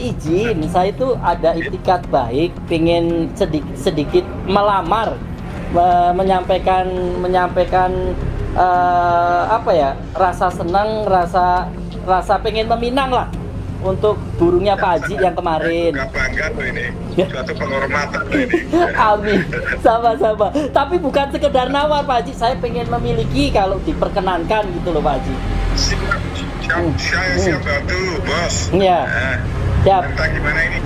izin, saya itu ada itikat baik, pengen sedikit sedikit melamar, me- menyampaikan menyampaikan eh, apa ya rasa senang, rasa rasa pengen meminang lah untuk burungnya Pak Haji yang kemarin. Ini. Ya. Suatu penghormatan tuh ini. Amin, sama-sama. Tapi bukan sekedar nawar Pak Haji, saya pengen memiliki kalau diperkenankan gitu loh Pak Haji. Siap, siap, Hmm. saya siap bantu, bos. Iya. Nah, Siap. entah gimana ini?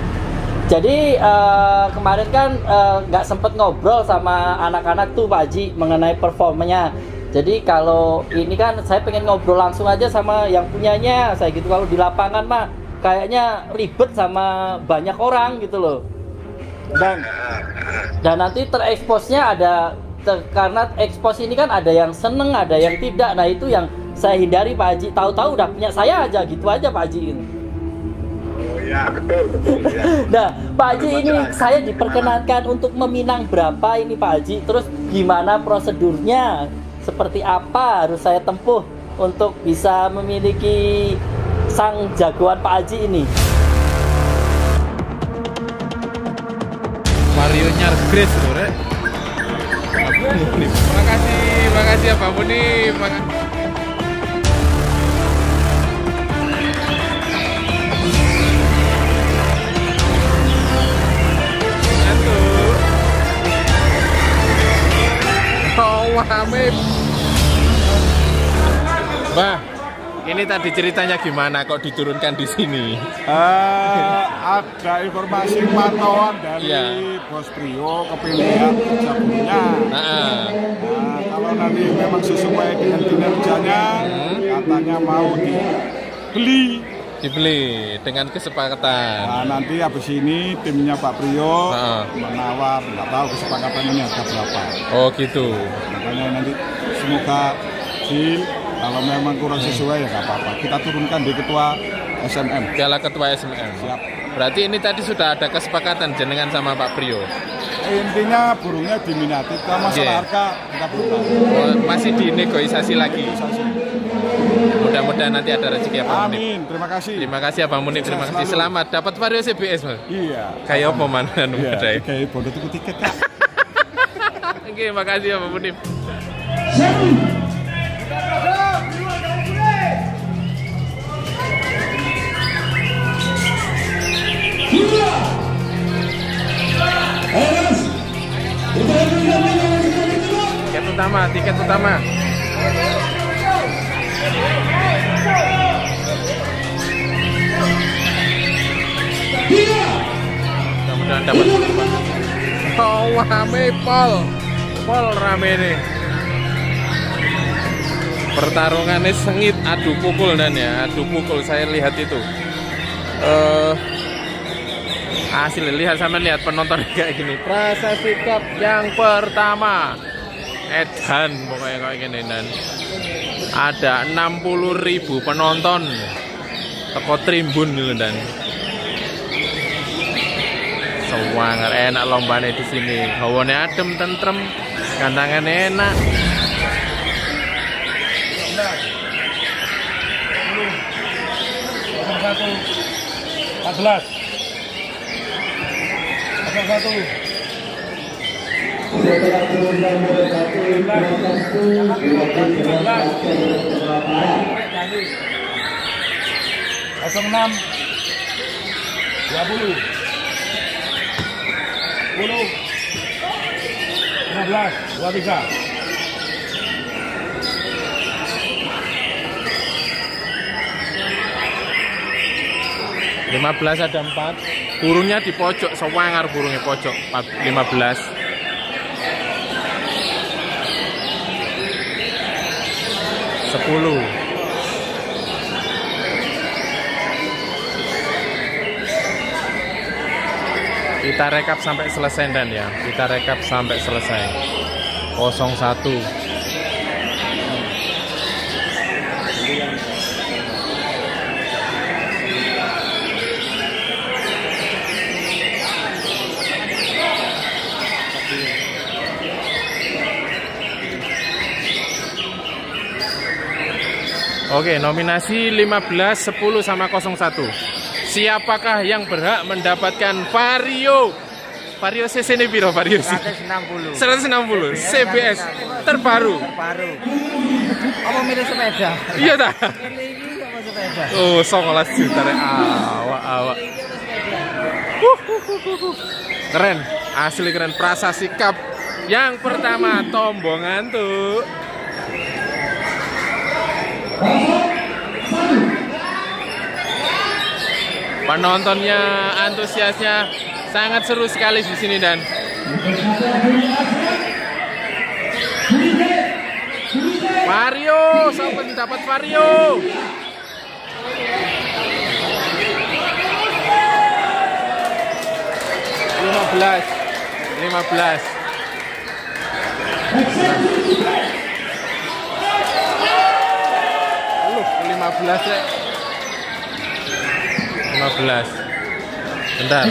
Jadi eh, kemarin kan eh, nggak sempet ngobrol sama anak-anak tuh Pak Haji mengenai performanya. Jadi kalau ini kan saya pengen ngobrol langsung aja sama yang punyanya. Saya gitu kalau di lapangan mah kayaknya ribet sama banyak orang gitu loh. Dan dan nanti tereksposnya ada ter- karena ekspos ini kan ada yang seneng, ada yang tidak. Nah itu yang saya hindari Pak Haji. Tahu-tahu udah punya saya aja gitu aja Pak Haji. Oh ya, betul, betul. Ya. Nah, Pak Haji ini saya diperkenankan untuk meminang berapa ini Pak Haji? Terus gimana prosedurnya? Seperti apa harus saya tempuh untuk bisa memiliki sang jagoan Pak Haji ini? Mario Nyargres loh, Rek. Makasih, makasih ya Pak Muni. Maka- Wame. Bah, ini tadi ceritanya gimana kok diturunkan di sini? Eh, ada informasi pantauan dari Iya. Bos Prio kepilihan jagonya. Nah, Nah, kalau nanti memang sesuai dengan kinerjanya, Hmm. katanya mau dibeli. Dibeli dengan kesepakatan. Nah, nanti habis ini timnya Pak Prio Heeh. menawar, nggak tahu kesepakatannya harga berapa. Oh gitu. Makanya nanti semoga deal. Kalau memang kurang sesuai ya nggak apa-apa. Kita turunkan di ketua SMM. Piala Ketua SMM. Siap. Berarti ini tadi sudah ada kesepakatan jenengan sama Pak Prio. Intinya burungnya diminati. Masalah Iya. harga kita. Oh, masih dinegosiasi lagi. Mudah-mudahan nanti ada rezeki ya Pak Munib. Amin. Terima kasih. Terima kasih Pak Munib. Terima kasih. Selamat dapat vario CBS Mas. Iya. Kayak apa mana anu Iya, kayak bodoh tuku tiket kak. Oke, makasih ya Pak Munib. Utama, tiket utama. Mudah-mudahan dapat Oh, rame pol. Pol rame nih. Pertarungannya sengit adu pukul dan ya, adu pukul saya lihat itu. Eh Asli lihat sama lihat penonton kayak gini. Prasasti Cup yang pertama. Edan pokoknya kayak gini dan. Ada 60.000 ribu penonton. Teko trimbun gitu dan. Sewangar enak lombanya di sini. Hawane adem tentrem gantangan enak. Satu, 14. satu. Enam, dua puluh, puluh, lima belas, dua tiga. 15 ada 4 burungnya di pojok sewangar burungnya pojok. 15 10 kita rekap sampai selesai dan ya. Kita rekap sampai selesai. 01 Oke, nominasi 15, 10 sama 01. Siapakah yang berhak mendapatkan Vario? Vario CC ini piro Vario sih? 160 160 CBS terbaru. terbaru apa milih sepeda Iya sepeda Oh, 19 juta rek. awak awak. Huh, huh, huh, huh, huh. Keren, asli keren prasasti cup yang pertama tombongan tuh. Penontonnya antusiasnya sangat seru sekali di sini dan. Vario, yang dapat Vario? lima belas. Lima belas lima belas ya lima belas. Bentar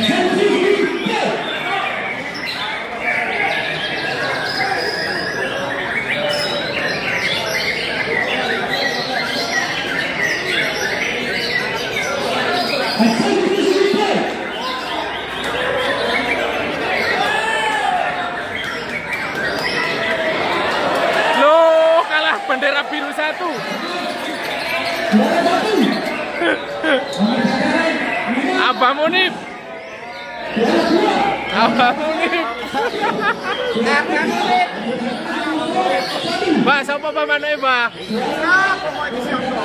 Loh, kalah bendera biru satu. Abah Munib. Abah Munib. Mbak?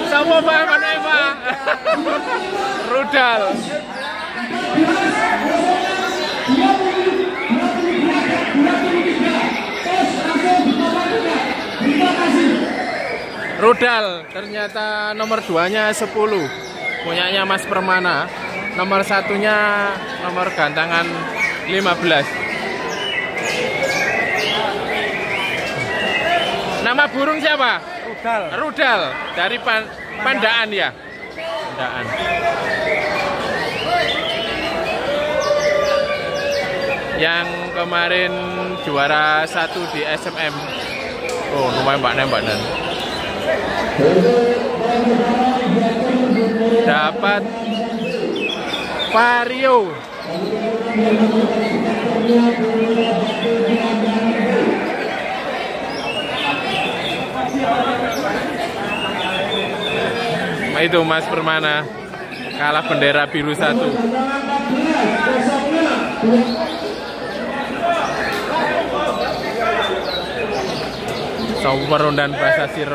Siapa Mbak Manoe, Mbak? Rudal. Rudal ternyata nomor 2-nya 10 punyanya Mas Permana nomor satunya nomor gantangan 15 nama burung siapa? rudal. Rudal. Dari pan Pandaan. Ya? Pandaan. Yang kemarin juara satu di SMM oh lumayan mbak nembak dan dapat Vario Itu Mas Permana. Kalah bendera biru satu. Sauper dan prestasi